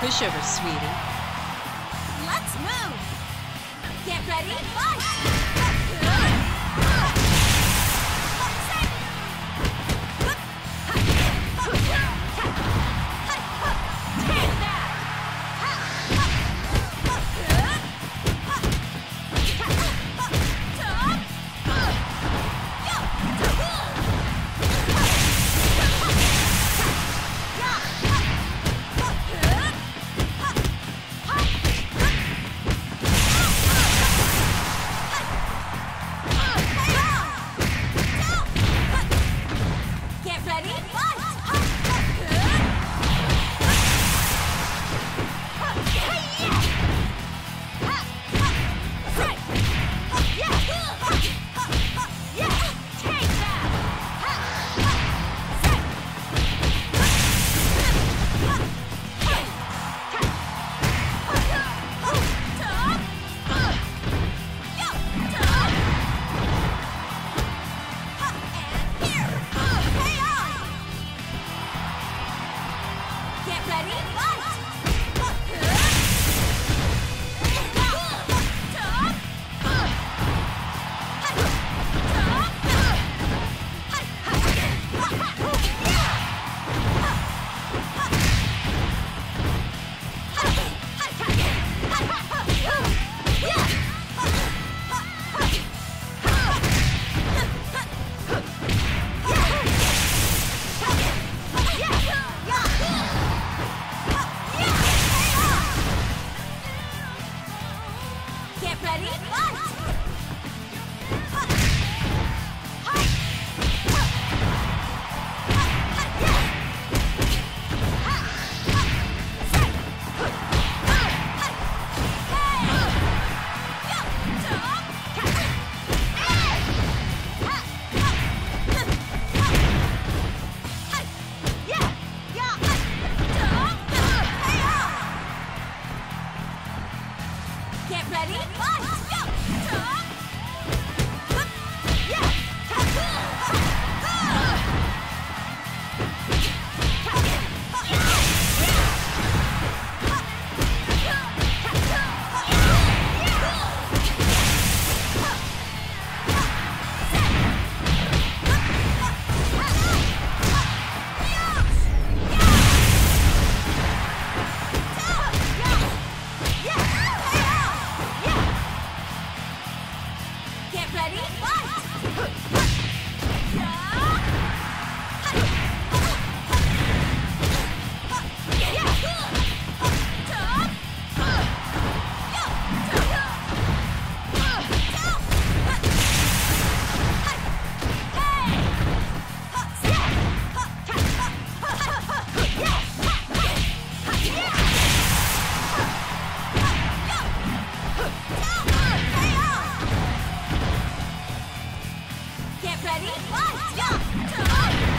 pushover, sweetie. Let's move! Get ready, fight! Ready, fight! Ready? One, jump!